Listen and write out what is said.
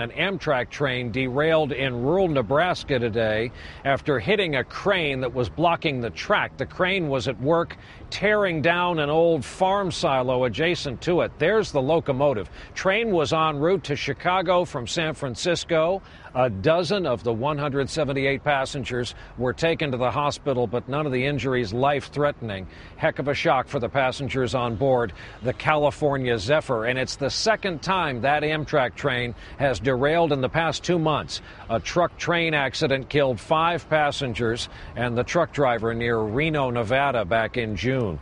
An Amtrak train derailed in rural Nebraska today after hitting a crane that was blocking the track. The crane was at work tearing down an old farm silo adjacent to it. There's the locomotive. Train was en route to Chicago from San Francisco. A dozen of the 178 passengers were taken to the hospital, but none of the injuries life threatening. Heck of a shock for the passengers on board the California Zephyr. And it's the second time that Amtrak train has derailed in the past two months. A truck train accident killed five passengers and the truck driver near Reno, Nevada back in June.